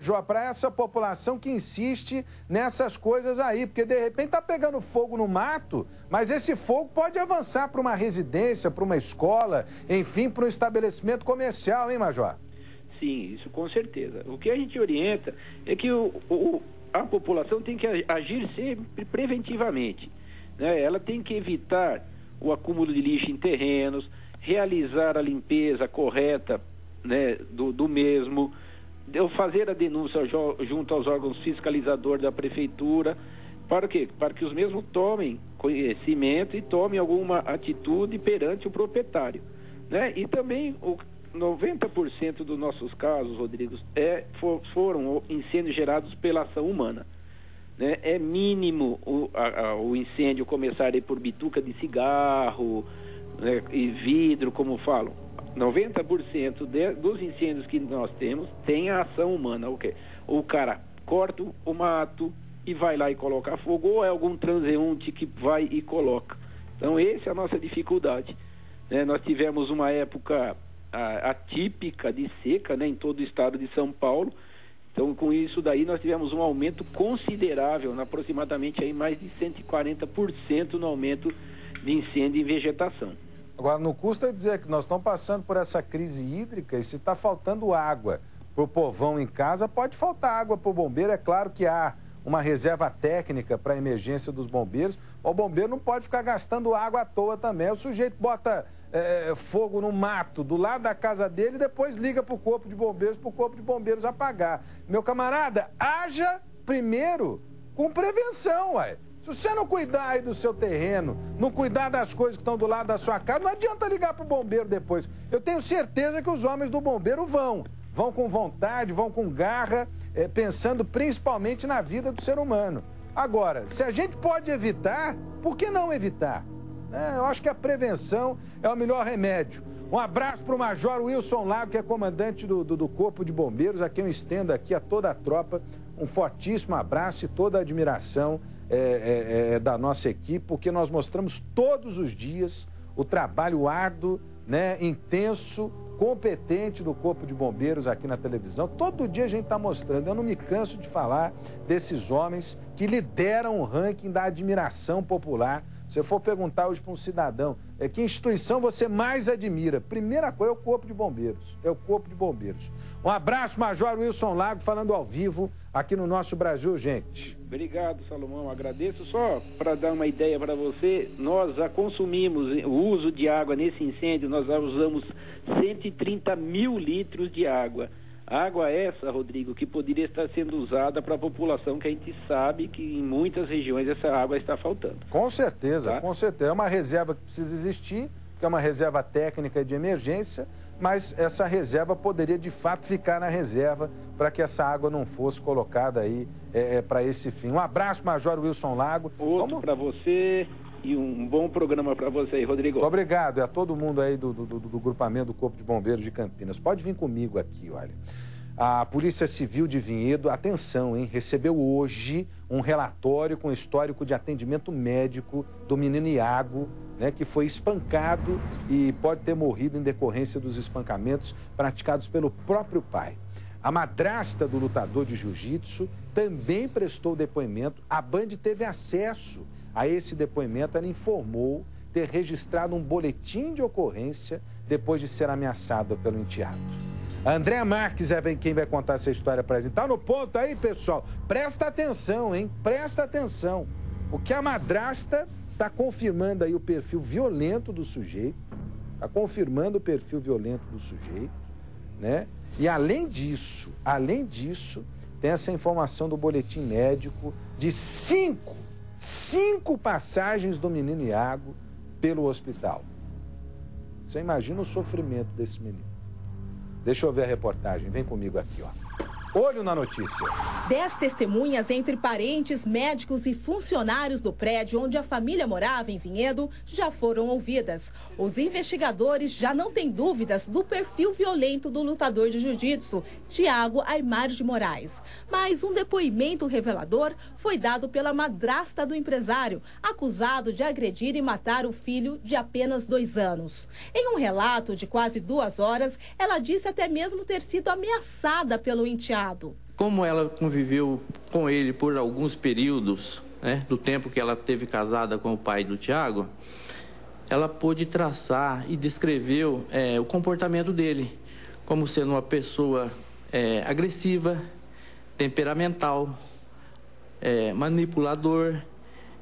João, para essa população que insiste nessas coisas aí, porque de repente está pegando fogo no mato, mas esse fogo pode avançar para uma residência, para uma escola, enfim, para um estabelecimento comercial, hein, Major? Sim, isso com certeza. O que a gente orienta é que o, o, a população tem que agir sempre preventivamente. Né? Ela tem que evitar o acúmulo de lixo em terrenos, realizar a limpeza correta né, do, do mesmo eu fazer a denúncia junto aos órgãos fiscalizadores da prefeitura, para quê? Para que os mesmos tomem conhecimento e tomem alguma atitude perante o proprietário. Né? E também o 90% dos nossos casos, Rodrigo, é, for, foram incêndios gerados pela ação humana. Né? É mínimo o, a, a, o incêndio começar por bituca de cigarro né? e vidro, como falam 90% de, dos incêndios que nós temos tem a ação humana. O quê? O cara corta o mato e vai lá e coloca fogo, ou é algum transeunte que vai e coloca. Então, essa é a nossa dificuldade. Né? Nós tivemos uma época atípica de seca né, em todo o estado de São Paulo. Então, com isso daí, nós tivemos um aumento considerável, aproximadamente aí mais de 140% no aumento de incêndio e vegetação. Agora, não custa dizer que nós estamos passando por essa crise hídrica e se está faltando água para o povão em casa, pode faltar água para o bombeiro. É claro que há uma reserva técnica para a emergência dos bombeiros. O bombeiro não pode ficar gastando água à toa também. O sujeito bota é, fogo no mato do lado da casa dele e depois liga para o corpo de bombeiros, para o corpo de bombeiros apagar. Meu camarada, haja primeiro com prevenção, ué. Se você não cuidar aí do seu terreno, não cuidar das coisas que estão do lado da sua casa, não adianta ligar para o bombeiro depois. Eu tenho certeza que os homens do bombeiro vão. Vão com vontade, vão com garra, é, pensando principalmente na vida do ser humano. Agora, se a gente pode evitar, por que não evitar? É, eu acho que a prevenção é o melhor remédio. Um abraço para o Major Wilson Lago, que é comandante do, do, do Corpo de Bombeiros. Aqui eu estendo aqui a toda a tropa. Um fortíssimo abraço e toda a admiração é, é, é, da nossa equipe, porque nós mostramos todos os dias o trabalho árduo, né, intenso, competente do Corpo de Bombeiros aqui na televisão. Todo dia a gente está mostrando. Eu não me canso de falar desses homens que lideram o ranking da admiração popular. Se eu for perguntar hoje para um cidadão, é que instituição você mais admira? Primeira coisa é o Corpo de Bombeiros. É o Corpo de Bombeiros. Um abraço, Major Wilson Lago, falando ao vivo aqui no nosso Brasil, gente. Obrigado, Salomão. Agradeço. Só para dar uma ideia para você, nós já consumimos o uso de água nesse incêndio, nós já usamos 130 mil litros de água. Água essa, Rodrigo, que poderia estar sendo usada para a população, que a gente sabe que em muitas regiões essa água está faltando. Com certeza, tá? com certeza. É uma reserva que precisa existir, que é uma reserva técnica de emergência mas essa reserva poderia de fato ficar na reserva para que essa água não fosse colocada aí é, é, para esse fim. Um abraço, Major Wilson Lago. Outro para você e um bom programa para você aí, Rodrigo. Muito obrigado. É a todo mundo aí do, do, do, do grupamento do Corpo de Bombeiros de Campinas. Pode vir comigo aqui, olha. A Polícia Civil de Vinhedo, atenção, hein, recebeu hoje um relatório com histórico de atendimento médico do menino Iago, né, que foi espancado e pode ter morrido em decorrência dos espancamentos praticados pelo próprio pai. A madrasta do lutador de jiu-jitsu também prestou depoimento. A Band teve acesso a esse depoimento. Ela informou ter registrado um boletim de ocorrência depois de ser ameaçada pelo enteado. A Andréa Marques é quem vai contar essa história para a gente. Tá no ponto aí, pessoal? Presta atenção, hein? Presta atenção. O que a madrasta está confirmando aí o perfil violento do sujeito, está confirmando o perfil violento do sujeito, né? E além disso, além disso, tem essa informação do boletim médico de cinco, cinco passagens do menino Iago pelo hospital. Você imagina o sofrimento desse menino. Deixa eu ver a reportagem, vem comigo aqui, ó. Olho na notícia. Dez testemunhas entre parentes, médicos e funcionários do prédio onde a família morava em Vinhedo já foram ouvidas. Os investigadores já não têm dúvidas do perfil violento do lutador de jiu-jitsu, Tiago Aymar de Moraes. Mas um depoimento revelador foi dado pela madrasta do empresário, acusado de agredir e matar o filho de apenas dois anos. Em um relato de quase duas horas, ela disse até mesmo ter sido ameaçada pelo enteado. Como ela conviveu com ele por alguns períodos, né, do tempo que ela teve casada com o pai do Tiago, ela pôde traçar e descreveu é, o comportamento dele como sendo uma pessoa é, agressiva, temperamental, é, manipulador,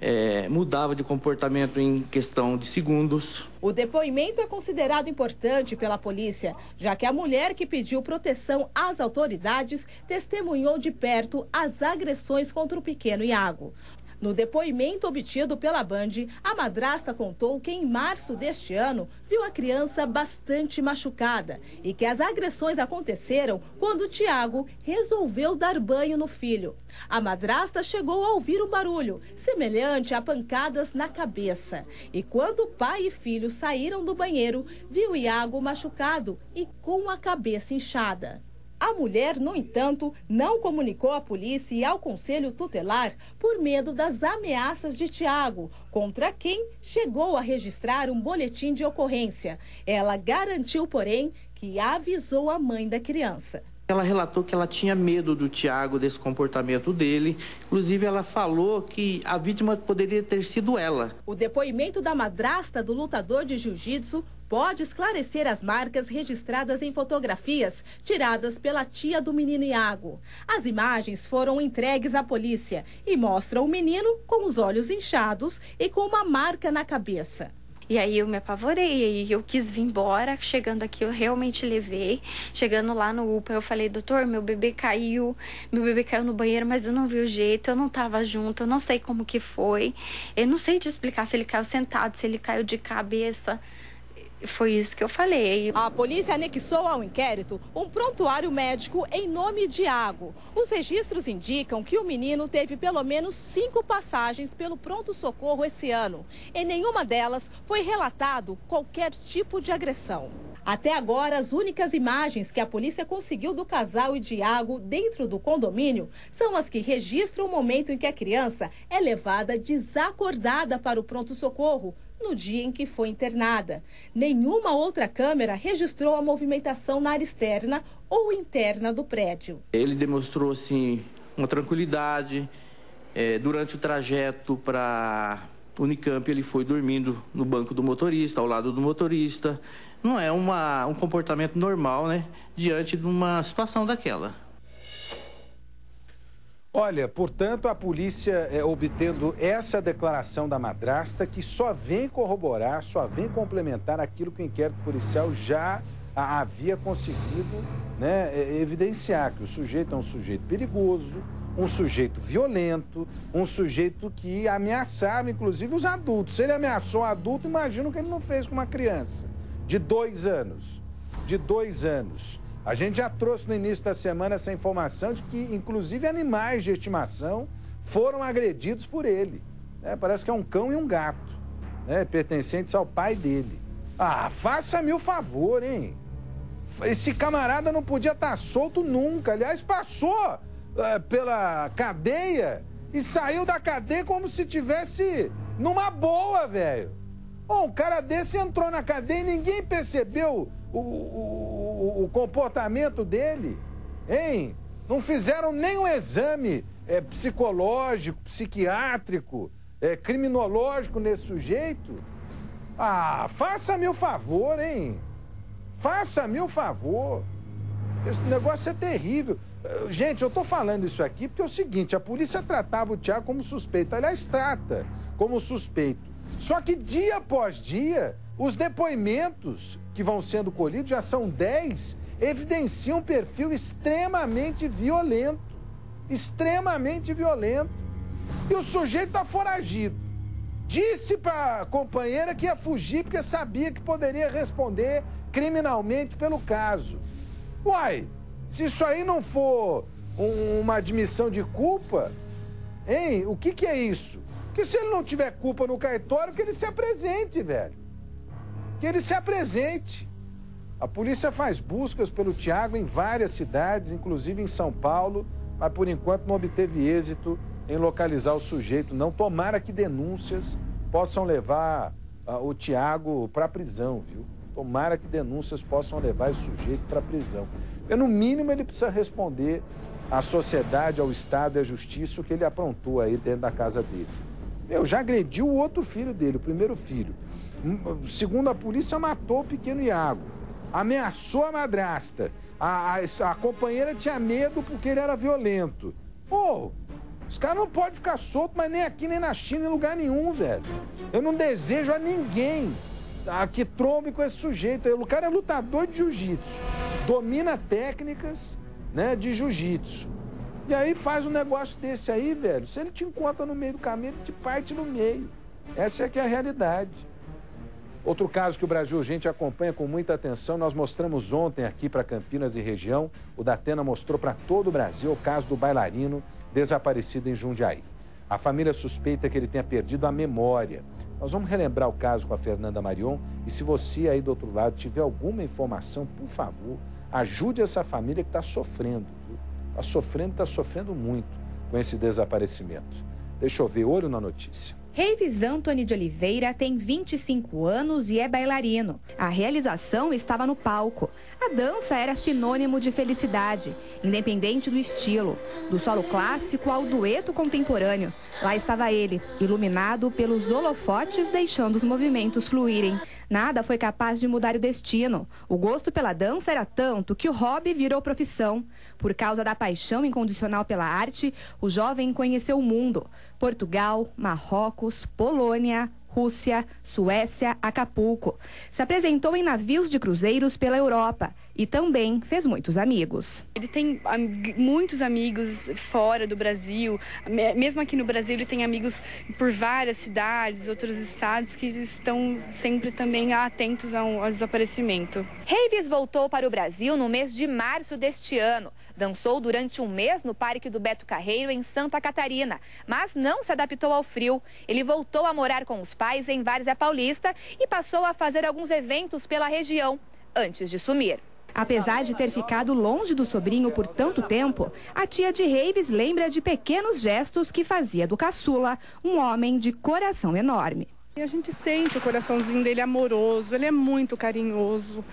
é, mudava de comportamento em questão de segundos. O depoimento é considerado importante pela polícia, já que a mulher que pediu proteção às autoridades testemunhou de perto as agressões contra o pequeno Iago. No depoimento obtido pela Band, a madrasta contou que em março deste ano viu a criança bastante machucada e que as agressões aconteceram quando Tiago resolveu dar banho no filho. A madrasta chegou a ouvir um barulho semelhante a pancadas na cabeça. E quando pai e filho saíram do banheiro, viu Iago machucado e com a cabeça inchada. A mulher, no entanto, não comunicou à polícia e ao conselho tutelar por medo das ameaças de Tiago, contra quem chegou a registrar um boletim de ocorrência. Ela garantiu, porém, que avisou a mãe da criança. Ela relatou que ela tinha medo do Tiago, desse comportamento dele. Inclusive, ela falou que a vítima poderia ter sido ela. O depoimento da madrasta do lutador de jiu-jitsu pode esclarecer as marcas registradas em fotografias tiradas pela tia do menino Iago. As imagens foram entregues à polícia e mostram o menino com os olhos inchados e com uma marca na cabeça. E aí eu me apavorei, e eu quis vir embora. Chegando aqui, eu realmente levei. Chegando lá no UPA, eu falei, doutor, meu bebê caiu, meu bebê caiu no banheiro, mas eu não vi o jeito, eu não estava junto, eu não sei como que foi. Eu não sei te explicar se ele caiu sentado, se ele caiu de cabeça. Foi isso que eu falei. A polícia anexou ao inquérito um prontuário médico em nome de Iago. Os registros indicam que o menino teve pelo menos cinco passagens pelo pronto-socorro esse ano. Em nenhuma delas foi relatado qualquer tipo de agressão. Até agora, as únicas imagens que a polícia conseguiu do casal e de Iago dentro do condomínio são as que registram o momento em que a criança é levada desacordada para o pronto-socorro no dia em que foi internada. Nenhuma outra câmera registrou a movimentação na área externa ou interna do prédio. Ele demonstrou, assim, uma tranquilidade. É, durante o trajeto para Unicamp, ele foi dormindo no banco do motorista, ao lado do motorista. Não é uma, um comportamento normal, né? Diante de uma situação daquela. Olha, portanto, a polícia é, obtendo essa declaração da madrasta que só vem corroborar, só vem complementar aquilo que o inquérito policial já havia conseguido né, é, evidenciar, que o sujeito é um sujeito perigoso, um sujeito violento, um sujeito que ameaçava, inclusive, os adultos. Se ele ameaçou um adulto, imagina o que ele não fez com uma criança de dois anos. De dois anos. A gente já trouxe no início da semana essa informação de que, inclusive, animais de estimação foram agredidos por ele. É, parece que é um cão e um gato, né, pertencentes ao pai dele. Ah, faça-me o favor, hein? Esse camarada não podia estar solto nunca. Aliás, passou uh, pela cadeia e saiu da cadeia como se tivesse numa boa, velho. Bom, um cara desse entrou na cadeia e ninguém percebeu o, o, o, comportamento dele, hein? Não fizeram nenhum exame é, psicológico, psiquiátrico, é, criminológico nesse sujeito. Ah, faça-me o favor, hein? Faça-me o favor. Esse negócio é terrível. Gente, eu estou falando isso aqui porque é o seguinte: a polícia tratava o Tiago como suspeito. Aliás, trata como suspeito. Só que dia após dia, os depoimentos que vão sendo colhidos, já são 10, evidenciam um perfil extremamente violento. Extremamente violento. E o sujeito está foragido. Disse para a companheira que ia fugir porque sabia que poderia responder criminalmente pelo caso. Uai, se isso aí não for um, uma admissão de culpa, hein? O que, que é isso? Que se ele não tiver culpa no cartório, que ele se apresente, velho que ele se apresente. A polícia faz buscas pelo Tiago em várias cidades, inclusive em São Paulo, mas por enquanto não obteve êxito em localizar o sujeito. Não tomara que denúncias possam levar uh, o Tiago para a prisão, viu? Tomara que denúncias possam levar esse sujeito para a prisão. E, no mínimo, ele precisa responder à sociedade, ao Estado e à justiça o que ele aprontou aí dentro da casa dele. Meu, já agrediu o outro filho dele, o primeiro filho. Hum, segundo a polícia, matou o pequeno Iago. Ameaçou a madrasta. A, a, a companheira tinha medo porque ele era violento. Pô, os caras não podem ficar soltos, mas nem aqui, nem na China, em lugar nenhum, velho. Eu não desejo a ninguém a que trombe com esse sujeito. O cara é lutador de jiu-jitsu, domina técnicas né, de jiu-jitsu. E aí faz um negócio desse aí, velho. Se ele te encontra no meio do caminho, ele te parte no meio. Essa é que é a realidade. Outro caso que o Brasil Urgente acompanha com muita atenção, nós mostramos ontem aqui para Campinas e região, o Datena mostrou para todo o Brasil o caso do bailarino desaparecido em Jundiaí. A família suspeita que ele tenha perdido a memória. Nós vamos relembrar o caso com a Fernanda Marion e se você aí do outro lado tiver alguma informação, por favor, ajude essa família que está sofrendo. Está sofrendo, está sofrendo muito com esse desaparecimento. Deixa eu ver, olho na notícia. Reives Anthony de Oliveira tem 25 anos e é bailarino. A realização estava no palco. A dança era sinônimo de felicidade, independente do estilo, do solo clássico ao dueto contemporâneo. Lá estava ele, iluminado pelos holofotes, deixando os movimentos fluírem. Nada foi capaz de mudar o destino. O gosto pela dança era tanto que o hobby virou profissão. Por causa da paixão incondicional pela arte, o jovem conheceu o mundo. Portugal, Marrocos, Polônia, Rússia, Suécia, Acapulco. Se apresentou em navios de cruzeiros pela Europa e também fez muitos amigos. Ele tem muitos amigos fora do Brasil, mesmo aqui no Brasil ele tem amigos por várias cidades, outros estados que estão sempre também atentos ao, ao desaparecimento. Reives voltou para o Brasil no mês de março deste ano. Dançou durante um mês no Parque do Beto Carreiro, em Santa Catarina, mas não se adaptou ao frio. Ele voltou a morar com os pais em Várzea Paulista e passou a fazer alguns eventos pela região, antes de sumir. Apesar de ter ficado longe do sobrinho por tanto tempo, a tia de Reives lembra de pequenos gestos que fazia do caçula um homem de coração enorme. E a gente sente o coraçãozinho dele amoroso, ele é muito carinhoso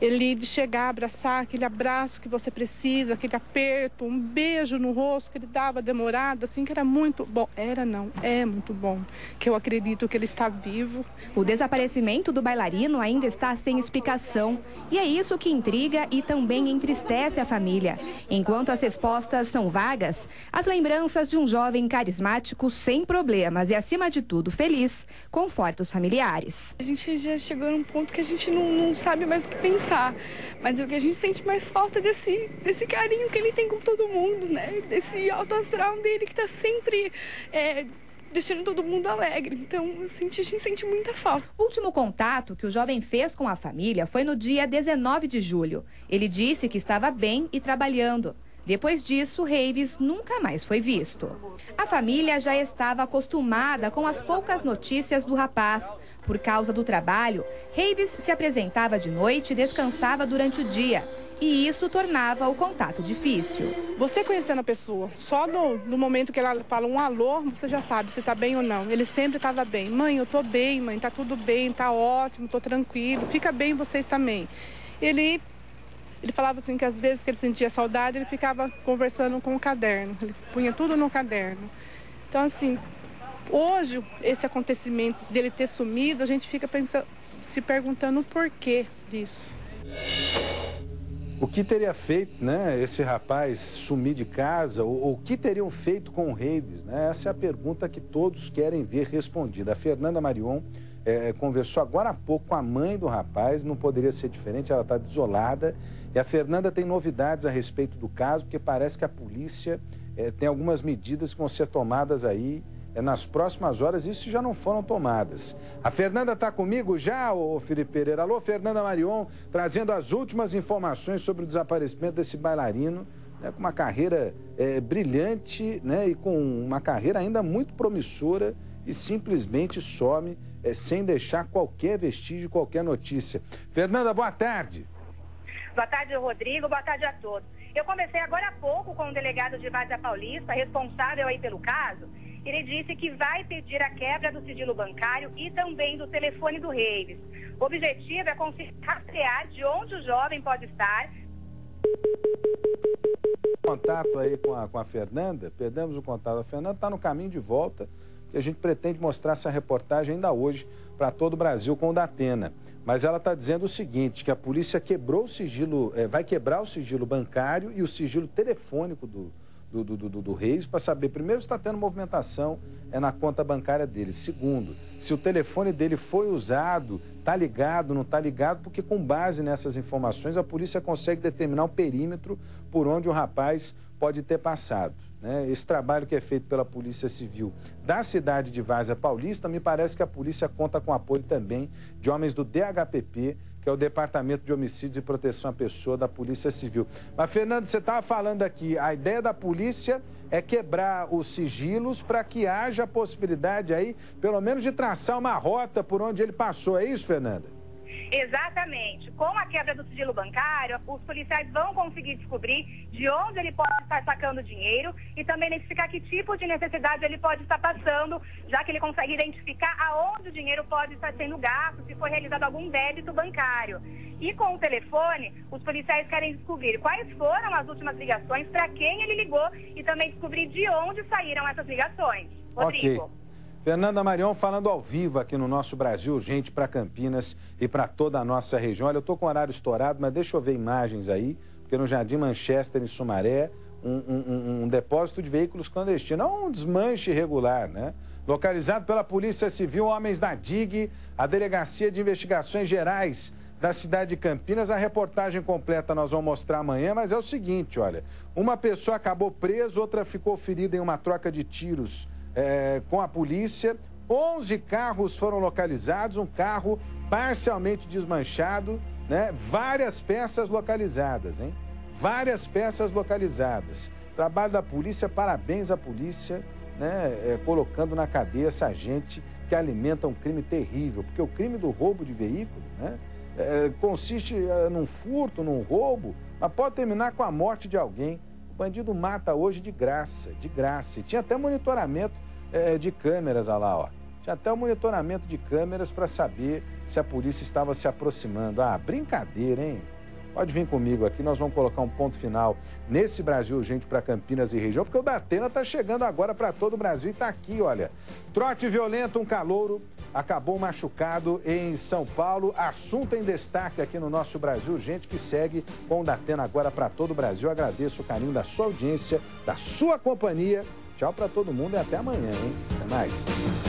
ele de chegar, abraçar, aquele abraço que você precisa, aquele aperto, um beijo no rosto que ele dava demorado, assim, que era muito bom. Era não, é muito bom, que eu acredito que ele está vivo. O desaparecimento do bailarino ainda está sem explicação. E é isso que intriga e também entristece a família. Enquanto as respostas são vagas, as lembranças de um jovem carismático sem problemas e, acima de tudo, feliz, conforta os familiares. A gente já chegou num ponto que a gente não, não sabe mais o que pensar pensar. Mas o que a gente sente mais falta é desse, desse carinho que ele tem com todo mundo, né? Desse alto astral dele que tá sempre. É, deixando todo mundo alegre. Então, a gente sente muita falta. O último contato que o jovem fez com a família foi no dia 19 de julho. Ele disse que estava bem e trabalhando. Depois disso, Reives nunca mais foi visto. A família já estava acostumada com as poucas notícias do rapaz. Por causa do trabalho, Reives se apresentava de noite e descansava durante o dia. E isso tornava o contato difícil. Você conhecendo a pessoa, só no, no momento que ela fala um alô, você já sabe se está bem ou não. Ele sempre estava bem. Mãe, eu estou bem, mãe, está tudo bem, está ótimo, estou tranquilo, fica bem vocês também. Ele ele falava assim que às vezes que ele sentia saudade, ele ficava conversando com o caderno. Ele punha tudo no caderno. Então, assim, hoje, esse acontecimento dele ter sumido, a gente fica pensando, se perguntando o porquê disso. O que teria feito, né, esse rapaz sumir de casa? Ou o que teriam feito com o Reis? Né? Essa é a pergunta que todos querem ver respondida. A Fernanda Marion é, conversou agora há pouco com a mãe do rapaz, não poderia ser diferente, ela está desolada e a Fernanda tem novidades a respeito do caso, porque parece que a polícia é, tem algumas medidas que vão ser tomadas aí nas próximas horas, isso já não foram tomadas. A Fernanda está comigo já, ô Felipe Pereira. Alô, Fernanda Marion, trazendo as últimas informações sobre o desaparecimento desse bailarino, né, com uma carreira é, brilhante né, e com uma carreira ainda muito promissora e simplesmente some é, sem deixar qualquer vestígio, qualquer notícia. Fernanda, boa tarde. Boa tarde, Rodrigo. Boa tarde a todos. Eu comecei agora há pouco com o delegado de Várzea Paulista, responsável aí pelo caso. Ele disse que vai pedir a quebra do sigilo bancário e também do telefone do Reives. O objetivo é conseguir rastrear de onde o jovem pode estar Contato aí com a, com a Fernanda, perdemos o contato. A Fernanda está no caminho de volta e a gente pretende mostrar essa reportagem ainda hoje para todo o Brasil com o Datena. Mas ela está dizendo o seguinte, que a polícia quebrou o sigilo, é, vai quebrar o sigilo bancário e o sigilo telefônico do, do, do, do, do Reis para saber, primeiro, se está tendo movimentação é na conta bancária dele. Segundo, se o telefone dele foi usado, está ligado, não está ligado, porque com base nessas informações a polícia consegue determinar o perímetro por onde o rapaz pode ter passado. Né? Esse trabalho que é feito pela Polícia Civil da cidade de Várzea Paulista, me parece que a polícia conta com apoio também de homens do DHPP, que é o Departamento de Homicídios e Proteção à Pessoa da Polícia Civil. Mas, Fernando, você estava falando aqui, a ideia da polícia é quebrar os sigilos para que haja a possibilidade aí, pelo menos, de traçar uma rota por onde ele passou. É isso, Fernanda? Exatamente. Com a quebra do sigilo bancário, os policiais vão conseguir descobrir de onde ele pode estar sacando dinheiro e também identificar que tipo de necessidade ele pode estar passando, já que ele consegue identificar aonde o dinheiro pode estar sendo gasto, se foi realizado algum débito bancário. E com o telefone, os policiais querem descobrir quais foram as últimas ligações, para quem ele ligou e também descobrir de onde saíram essas ligações. Rodrigo. Okay. Fernanda Marion falando ao vivo aqui no nosso Brasil Urgente para Campinas e para toda a nossa região. Olha, eu estou com o horário estourado, mas deixa eu ver imagens aí, porque no Jardim Manchester, em Sumaré, um, um, um depósito de veículos clandestinos. É um desmanche irregular, né? Localizado pela Polícia Civil, homens da DIG, a Delegacia de Investigações Gerais da cidade de Campinas. A reportagem completa nós vamos mostrar amanhã, mas é o seguinte, olha. Uma pessoa acabou presa, outra ficou ferida em uma troca de tiros é, com a polícia. 11 carros foram localizados, um carro parcialmente desmanchado, né? Várias peças localizadas, hein? Várias peças localizadas. Trabalho da polícia, parabéns à polícia, né? É, colocando na cadeia essa gente que alimenta um crime terrível, porque o crime do roubo de veículo, né? É, consiste é, num furto, num roubo, mas pode terminar com a morte de alguém bandido mata hoje de graça, de graça. E tinha até monitoramento é, de câmeras, olha lá, ó. Tinha até o monitoramento de câmeras para saber se a polícia estava se aproximando. Ah, brincadeira, hein? Pode vir comigo aqui, nós vamos colocar um ponto final nesse Brasil Urgente para Campinas e região, porque o Datena está chegando agora para todo o Brasil e está aqui, olha. Trote violento, um calouro acabou machucado em São Paulo. Assunto em destaque aqui no nosso Brasil Urgente, que segue com o Datena agora para todo o Brasil. Agradeço o carinho da sua audiência, da sua companhia. Tchau para todo mundo e até amanhã, hein? Até mais.